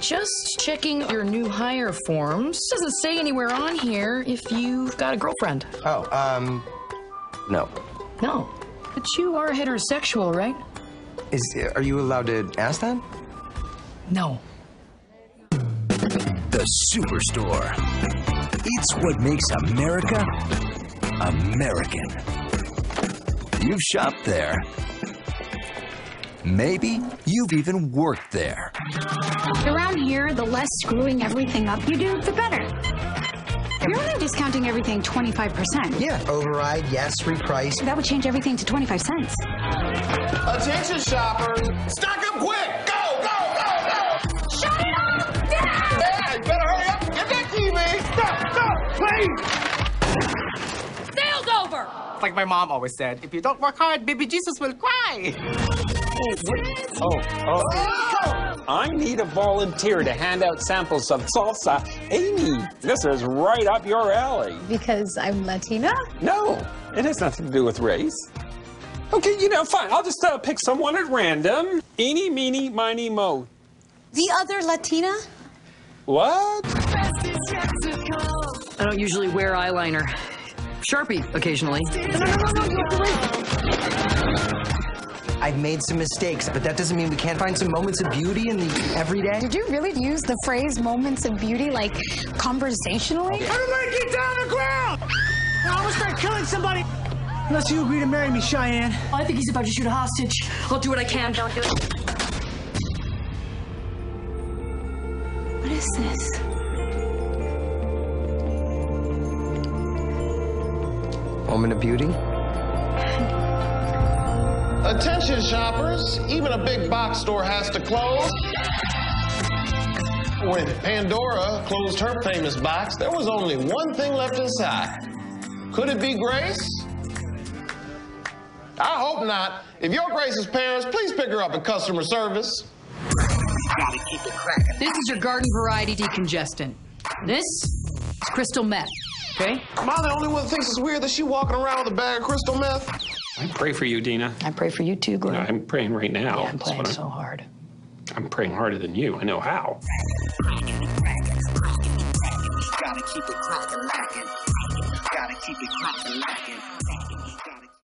Just checking your new hire forms. Doesn't say anywhere on here if you've got a girlfriend. Oh, um, no. No. But you are heterosexual, right? Is are you allowed to ask that? No. The Superstore. It's what makes America American. You've shopped there. Maybe you've even worked there. Around here, the less screwing everything up you do, the better. You're only discounting everything 25%. Yeah. Override, yes, reprice. That would change everything to 25 cents. Attention shoppers! Stock up quick! Go, go, go, go! Shut it up! Dad! Hey, better hurry up! Get that TV! Stop, stop, please! Sale's over! Like my mom always said, if you don't work hard, baby Jesus will cry. Oh, oh. I need a volunteer to hand out samples of salsa. Amy, this is right up your alley. Because I'm Latina? No, it has nothing to do with race. Okay, you know, fine. I'll just uh, pick someone at random. Eeny, meeny, miny, mo. The other Latina? What? I don't usually wear eyeliner. Sharpie occasionally. I've made some mistakes, but that doesn't mean we can't find some moments of beauty in the everyday. Did you really use the phrase moments of beauty like conversationally? Everybody get down on the ground! I'm gonna start killing somebody! Unless you agree to marry me, Cheyenne. I think he's about to shoot a hostage. I'll do what I can. Don't do it. What is this? Moment of beauty. Attention shoppers! Even a big box store has to close. When Pandora closed her famous box, there was only one thing left inside. Could it be Grace? I hope not. If you're Grace's parents, please pick her up at customer service. Gotta keep it cracking. This is your garden variety decongestant. This is crystal meth. Okay? Am I the only one that thinks it's weird that she walking around with a bag of crystal meth? I pray for you, Dina. I pray for you too, Glenn. I'm praying right now. yeah, I'm praying playing what so hard. I'm praying harder than you. I know how. Gotta keep it crackin' lackin'. Gotta keep it crackin' lackin'.